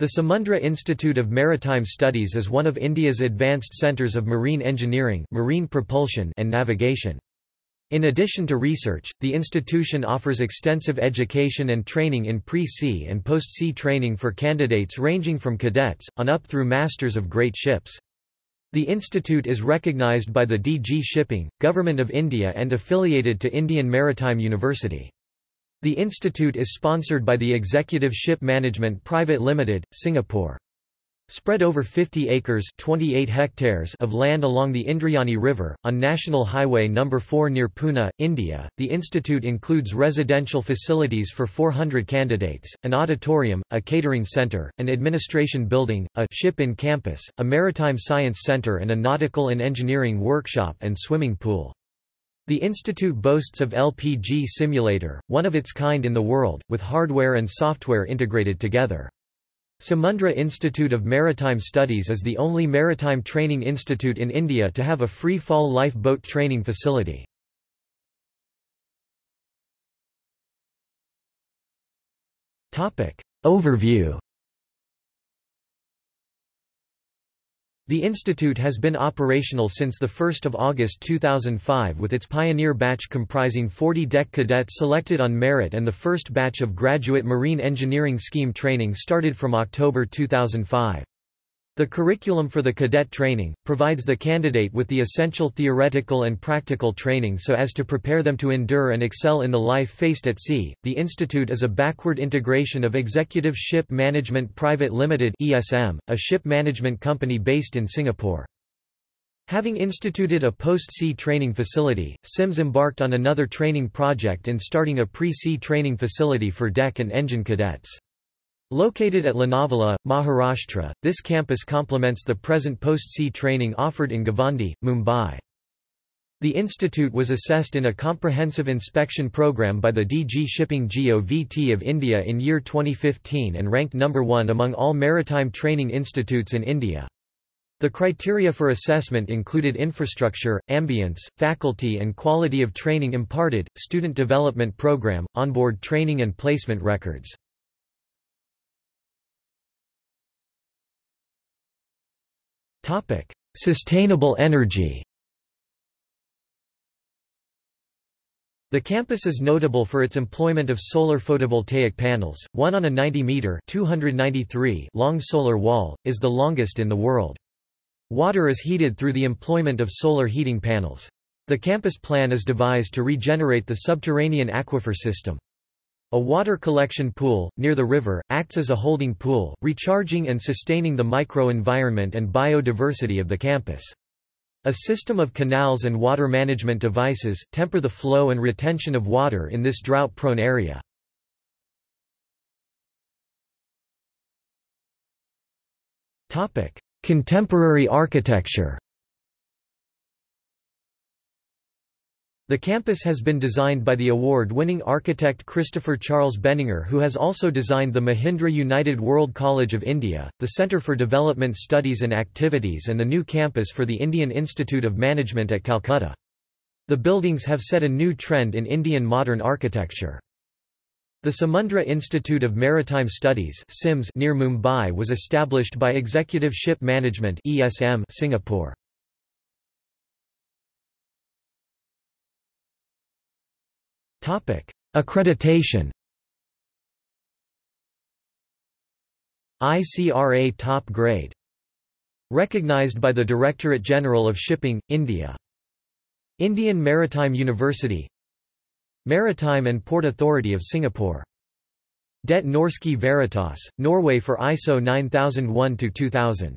The Samundra Institute of Maritime Studies is one of India's advanced centres of marine engineering marine propulsion and navigation. In addition to research, the institution offers extensive education and training in pre-sea and post-sea training for candidates ranging from cadets, on up through masters of great ships. The institute is recognised by the DG Shipping, Government of India and affiliated to Indian Maritime University. The institute is sponsored by the Executive Ship Management Private Limited, Singapore. Spread over 50 acres 28 hectares of land along the Indrayani River, on National Highway No. 4 near Pune, India, the institute includes residential facilities for 400 candidates, an auditorium, a catering centre, an administration building, a ship in campus, a maritime science centre and a nautical and engineering workshop and swimming pool. The institute boasts of LPG simulator, one of its kind in the world, with hardware and software integrated together. Samundra Institute of Maritime Studies is the only maritime training institute in India to have a free-fall lifeboat training facility. Overview The institute has been operational since 1 August 2005 with its pioneer batch comprising 40 deck cadets selected on merit and the first batch of graduate marine engineering scheme training started from October 2005. The curriculum for the cadet training, provides the candidate with the essential theoretical and practical training so as to prepare them to endure and excel in the life faced at sea. The institute is a backward integration of Executive Ship Management Private Limited (ESM), a ship management company based in Singapore. Having instituted a post-sea training facility, SIMS embarked on another training project in starting a pre-sea training facility for deck and engine cadets. Located at Lonavala, Maharashtra, this campus complements the present post-sea training offered in Govandi, Mumbai. The institute was assessed in a comprehensive inspection program by the DG Shipping GOVT of India in year 2015 and ranked number 1 among all maritime training institutes in India. The criteria for assessment included infrastructure, ambience, faculty and quality of training imparted, student development program, onboard training and placement records. Topic: Sustainable energy. The campus is notable for its employment of solar photovoltaic panels. One on a 90-meter (293) long solar wall is the longest in the world. Water is heated through the employment of solar heating panels. The campus plan is devised to regenerate the subterranean aquifer system. A water collection pool, near the river, acts as a holding pool, recharging and sustaining the microenvironment and biodiversity of the campus. A system of canals and water management devices, temper the flow and retention of water in this drought-prone area. Contemporary architecture The campus has been designed by the award-winning architect Christopher Charles Benninger who has also designed the Mahindra United World College of India, the Centre for Development Studies and Activities and the new campus for the Indian Institute of Management at Calcutta. The buildings have set a new trend in Indian modern architecture. The Samundra Institute of Maritime Studies near Mumbai was established by Executive Ship Management Singapore. Accreditation ICRA top grade. Recognized by the Directorate General of Shipping, India. Indian Maritime University Maritime and Port Authority of Singapore. Det Norske Veritas, Norway for ISO 9001-2000.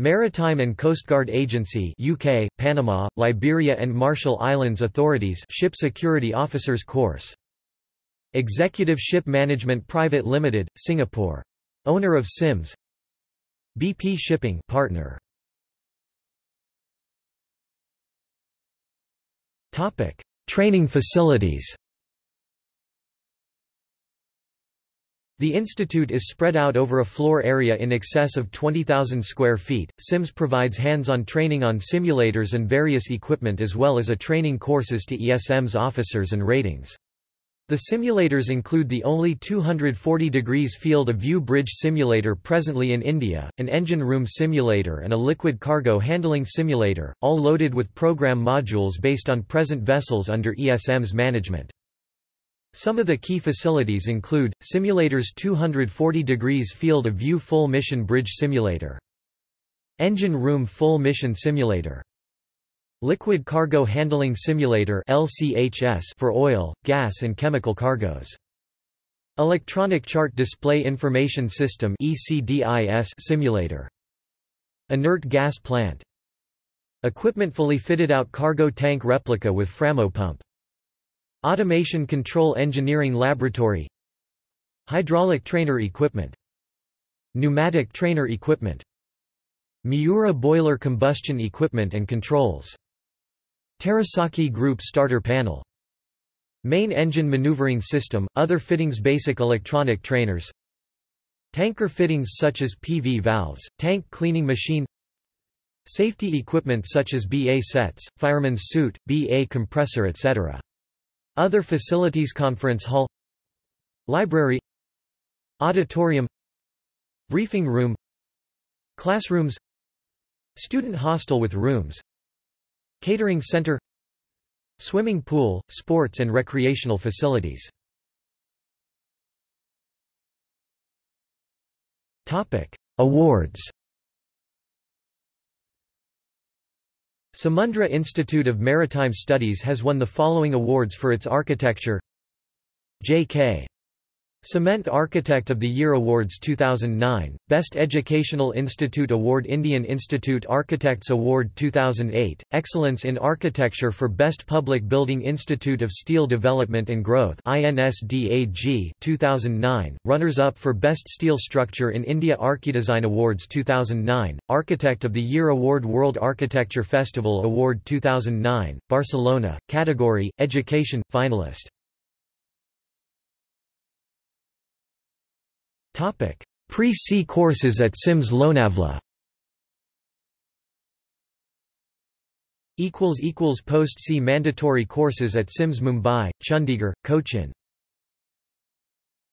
Maritime and Coastguard Agency UK, Panama, Liberia and Marshall Islands Authorities Ship Security Officers Course. Executive Ship Management Private Limited, Singapore. Owner of SIMS BP Shipping partner. Training facilities The institute is spread out over a floor area in excess of 20,000 square feet. SIMS provides hands-on training on simulators and various equipment as well as a training courses to ESM's officers and ratings. The simulators include the only 240 degrees field of view bridge simulator presently in India, an engine room simulator and a liquid cargo handling simulator, all loaded with program modules based on present vessels under ESM's management. Some of the key facilities include, simulators 240 degrees field of view full mission bridge simulator. Engine room full mission simulator Liquid Cargo Handling Simulator for oil, gas and chemical cargoes. Electronic Chart Display Information System simulator. Inert gas plant. Equipment fully fitted out cargo tank replica with Framo pump. Automation Control Engineering Laboratory. Hydraulic trainer equipment. Pneumatic trainer equipment. Miura boiler combustion equipment and controls. Terasaki Group starter panel. Main engine maneuvering system, other fittings Basic electronic trainers Tanker fittings such as PV valves, tank cleaning machine Safety equipment such as BA sets, fireman's suit, BA compressor etc. Other facilities Conference hall Library Auditorium Briefing room Classrooms Student hostel with rooms Catering center Swimming pool, sports and recreational facilities. Awards Samundra Institute of Maritime Studies has won the following awards for its architecture J.K. Cement Architect of the Year Awards 2009, Best Educational Institute Award Indian Institute Architects Award 2008, Excellence in Architecture for Best Public Building Institute of Steel Development and Growth INSDAG 2009, Runners-up for Best Steel Structure in India Archidesign Awards 2009, Architect of the Year Award World Architecture Festival Award 2009, Barcelona, Category, Education, Finalist Pre-sea courses at SIMS Lonavla Post-sea mandatory courses at SIMS Mumbai, Chandigarh, Cochin